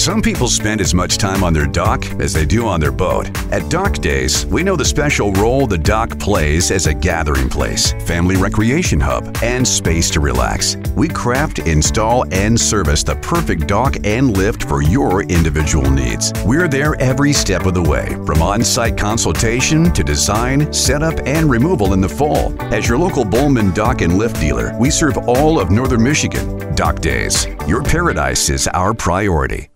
Some people spend as much time on their dock as they do on their boat. At Dock Days, we know the special role the dock plays as a gathering place, family recreation hub, and space to relax. We craft, install, and service the perfect dock and lift for your individual needs. We're there every step of the way, from on site consultation to design, setup, and removal in the fall. As your local Bowman dock and lift dealer, we serve all of Northern Michigan. Dock Days, your paradise is our priority.